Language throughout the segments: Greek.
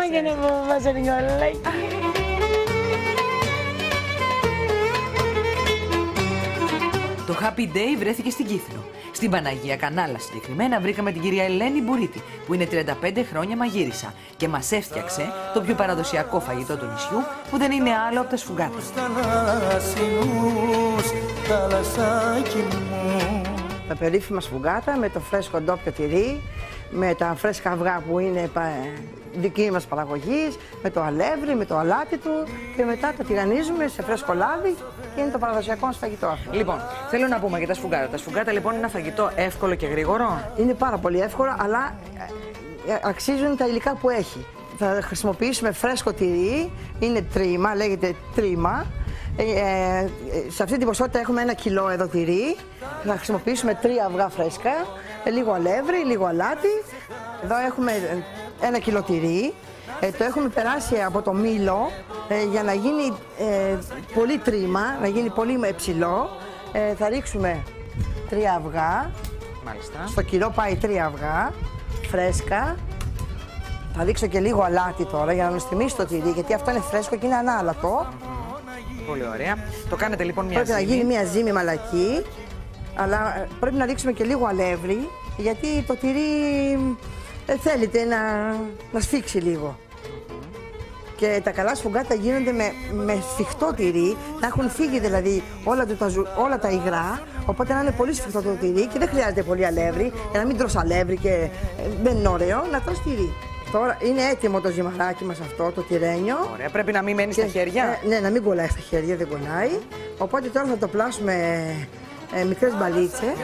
Μα για να μου βάζω λίγο Το Happy Day βρέθηκε στην Κύθρο. Στην Παναγία Κανάλα συγκεκριμένα βρήκαμε την κυρία Ελένη Μπουρίτη, που είναι 35 χρόνια μαγείρισα και μας έφτιαξε το πιο παραδοσιακό φαγητό του νησιού, που δεν είναι άλλο από τα σφουγγάτα. Τα περίφημα σφουγγάτα με το φρέσκο ντόπιο τυρί, με τα φρέσκα αυγά που είναι δική μας παραγωγής, με το αλεύρι, με το αλάτι του και μετά το τηγανίζουμε σε φρέσκο λάδι και είναι το παραδοσιακό μας φαγητό αυτό. Λοιπόν, θέλω να πούμε για τα σφουγγάτα. Τα σφουγγάτα λοιπόν είναι ένα φαγητό εύκολο και γρήγορο. Είναι πάρα πολύ εύκολο, αλλά ε, ε, αξίζουν τα υλικά που έχει. Θα χρησιμοποιήσουμε φρέσκο τυρί, είναι τρίμα, λέγεται τρίμα. Ε, ε, σε αυτή την ποσότητα έχουμε ένα κιλό εδώ τυρί. Θα χρησιμοποιήσουμε τρία αυγά φρέσκα, λίγο αλεύρι, λίγο αλάτι. Εδώ έχουμε ένα κιλό τυρί. Ε, το έχουμε περάσει από το μήλο ε, για να γίνει ε, πολύ τρίμα, να γίνει πολύ ψηλό. Ε, θα ρίξουμε τρία αυγά. Μάλιστα. Στο κιλό πάει τρία αυγά, φρέσκα. Θα ρίξω και λίγο αλάτι τώρα για να νοστιμήσει το τυρί, γιατί αυτό είναι φρέσκο και είναι ανάλατο. Πολύ ωραία. Το κάνετε λοιπόν μια πρέπει ζύμη. να γίνει μια ζύμη μαλακή, αλλά πρέπει να ρίξουμε και λίγο αλεύρι, γιατί το τυρί ε, θέλετε να, να σφίξει λίγο. Και τα καλά σφουγγάτα γίνονται με, με σφιχτό τυρί, να έχουν φύγει δηλαδή όλα, τα, όλα τα υγρά, οπότε να είναι πολύ σφιχτό το τυρί και δεν χρειάζεται πολύ αλεύρι, για να μην τρως αλεύρι και ε, δεν είναι ωραίο, να τρως τυρί. Τώρα είναι έτοιμο το ζυμαράκι μας αυτό, το τυρένιο. Ωραία, πρέπει να μην μένει στα χέρια. Ε, ναι, να μην κολλάει στα χέρια, δεν κολλάει. Οπότε τώρα θα το πλάσουμε ε, μικρές μπαλίτσες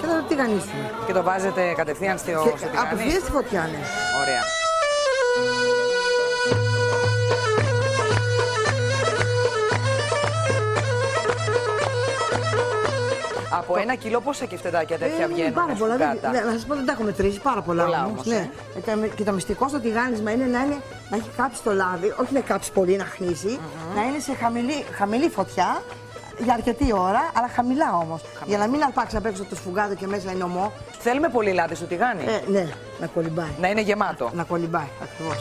και θα το τηγανίσουμε. Και το βάζετε κατευθείαν στο, και, στο Απευθείας στη φωτιά, ναι. Ωραία. Από ένα κιλό πόσα κεφτεδάκια τέτοια ε, βγαίνουν πάρα πολλά. Δεν, ναι, να σα πω δεν τα έχω μετρήσει πάρα πολλά, πολλά όμως, όμως, ναι. ε. Και το μυστικό στο τηγάνισμα είναι να, είναι να έχει κάψει το λάδι, όχι να κάψει πολύ να χνίσει, mm -hmm. να είναι σε χαμηλή, χαμηλή φωτιά για αρκετή ώρα, αλλά χαμηλά όμως. Για να μην αρπάξει απ' έξω το σφουγγάδο και μέσα είναι ομό. Θέλουμε πολύ λάδι στο τηγάνι. Ε, ναι, να κολυμπάει. Να είναι γεμάτο. Να, να κολυμπάει, ακριβώς.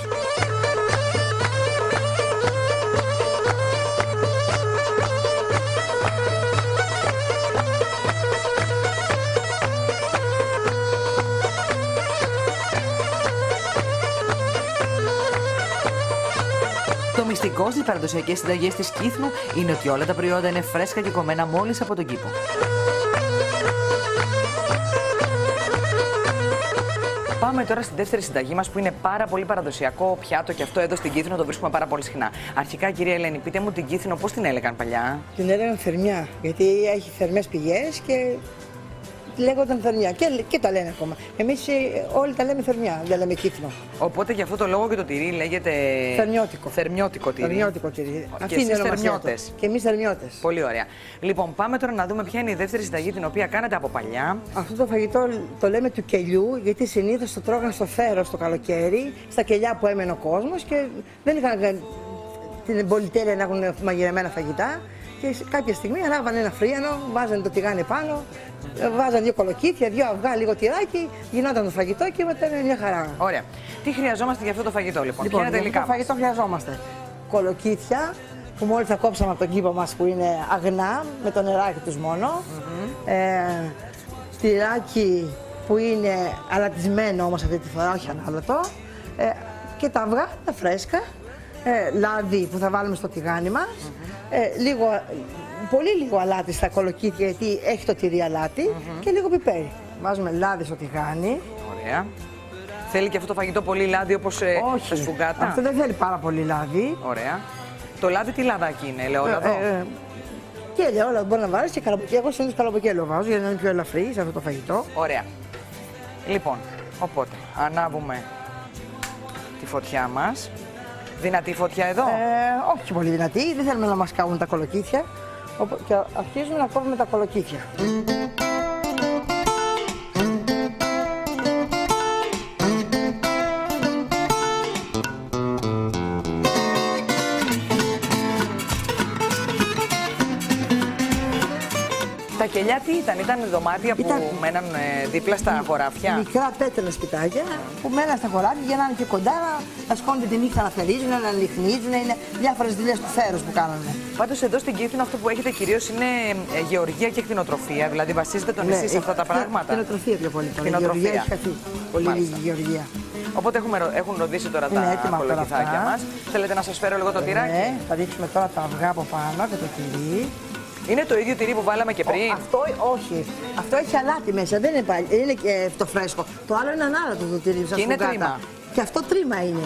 Το μυστικός στι παραδοσιακές συνταγές της Κύθνου είναι ότι όλα τα προϊόντα είναι φρέσκα και κομμένα μόλις από τον κήπο. Πάμε τώρα στην δεύτερη συνταγή μας που είναι πάρα πολύ παραδοσιακό πιάτο και αυτό εδώ στην Κύθνο το βρίσκουμε πάρα πολύ συχνά. Αρχικά, κυρία Ελένη, πείτε μου την Κύθνο πώς την έλεγαν παλιά; Την έλεγαν θερμιά, γιατί έχει θερμές πηγές και λέγονταν θερμιά. Και, και τα λένε ακόμα. Εμείς ε, όλοι τα λέμε θερμιά, δεν λέμε κύθνο. Οπότε για αυτό το λόγο και το τυρί λέγεται. Θερμιώτικο. Θερμιώτικο τυρί. Θερμιώτικο τυρί. Και εσείς θερμιώτες. Και εμείς θερμιώτες. Πολύ ωραία. Λοιπόν, πάμε τώρα να δούμε ποια είναι η δεύτερη συνταγή την οποία κάνετε από παλιά. Αυτό το φαγητό το λέμε του κελιού, γιατί συνήθως το τρώγαν στο φέρος το καλοκαίρι, στα κελιά που έμενε ο κόσμος και δεν είχαν την πολυτέλεια να έχουν μαγειρεμένα φαγητά. Και κάποια στιγμή ανάβανε ένα φρίανο, βάζανε το τηγάνι πάνω, βάζανε δύο κολοκύθια, δύο αυγά, λίγο τυράκι, γινόταν το φαγητό και μετά ήταν μια χαρά. Ωραία. Τι χρειαζόμαστε για αυτό το φαγητό, λοιπόν; λοιπόν Ποια είναι για αυτό το φαγητό χρειαζόμαστε κολοκύθια που μόλις θα κόψαμε από τον κήπο μας που είναι αγνά, με το νεράκι τους μόνο. Mm -hmm. ε, τυράκι που είναι αλατισμένο όμως αυτή τη φορά, όχι ανάλατο. Ε, και τα αυγά, τα φρέσκα. Ε, λάδι που θα βάλουμε στο τηγάνι μας. ε, λίγο, πολύ λίγο αλάτι στα κολοκύθια γιατί έχει το τυρί αλάτι και λίγο πιπέρι. Βάζουμε λάδι στο τηγάνι. Ωραία. Θέλει και αυτό το φαγητό πολύ λάδι όπως ε, Όχι, τα σφουγγάτα; αυτό δεν θέλει πάρα πολύ λάδι. Ωραία. Το λάδι τι λαδάκι είναι, ελαιόλαδο. Ε, ε, και ελαιόλαδο μπορεί να βάλει και καλαμποκέλο. Εγώ συνήθω καλαμποκέλο βάζω για να είναι πιο ελαφρύ σε αυτό το φαγητό. Ωραία. Λοιπόν, οπότε ανάβουμε τη φωτιά μας. Δυνατή φωτιά εδώ; Ε, όχι πολύ δυνατή, δεν θέλουμε να μας καούν τα κολοκύθια. Και αρχίζουμε να κόβουμε τα κολοκύθια. Τα κελιά τι ήταν, ήταν δωμάτια που Ήταν- μέναν ε, δίπλα στα χωράφια. Μικρά πέτρινα σπιτάκια που μέναν στα χωράφια για να είναι και κοντά, να- να σκόνται τη νύχτα να θερίζουν, να λιχνίζουν, είναι διάφορες δουλειές του θέρου που κάνανε. Πάντως εδώ στην Κίθινο αυτό που έχετε κυρίως είναι ε, γεωργία και κτηνοτροφία. Δηλαδή βασίζετε το νησί σε αυτά τα πράγματα. Κτηνοτροφία πιο πολύ. τώρα. Η Κτηνοτροφία. γεωργία έχει χαθεί. Πολύ Μάλιστα. λίγη γεωργία. Οπότε έχουμε, ρω- έχουν ροδίσει τώρα Είναι τα έτοιμα τώρα κολοκυθάκια αυτά. μας. Θέλετε να σας φέρω λίγο το τυράκι; Ναι, θα δείξουμε τώρα τα αυγά από πάνω και το τυρί. Είναι το ίδιο τυρί που βάλαμε και πριν. Αυτό όχι. Αυτό έχει αλάτι μέσα, δεν είναι, πάλι, είναι και το φρέσκο. Το άλλο είναι ανάλατο το τυρί. σαν Και είναι σφουγγάτα. τρίμα. Και αυτό τρίμα είναι.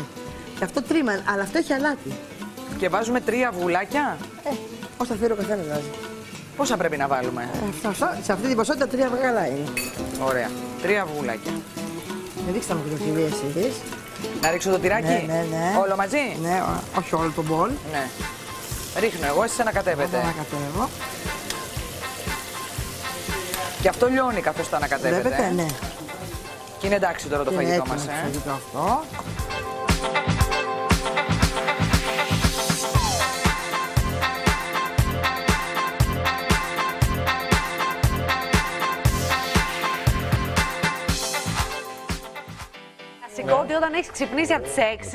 Και αυτό τρίμα, αλλά αυτό έχει αλάτι. Και βάζουμε τρία βουλάκια. Ε, όσα θέλει ο καθένας βάζει. Πόσα πρέπει να βάλουμε; Ε, αυτό, αυτό, σε αυτή την ποσότητα τρία αυγά καλά είναι. Ωραία. Τρία βουλάκια. Με δείξτε μου και το τυρί εσείς. Να ρίξω το τυράκι; Ναι, ναι, ναι. Όλο μαζί; Ναι, ο- όχι όλο το μπολ. Ναι. Ρίχνω εγώ, εσείς ανακατεύετε. Θα ανακατεύω. Και αυτό λιώνει καθώς το ανακατεύετε. Βλέπετε, ναι. Και είναι εντάξει τώρα το Είναι φαγητό έτοιμο μας. το Ε. φαγητό αυτό. Βασικό ότι όταν έχεις ξυπνήσει από τις 6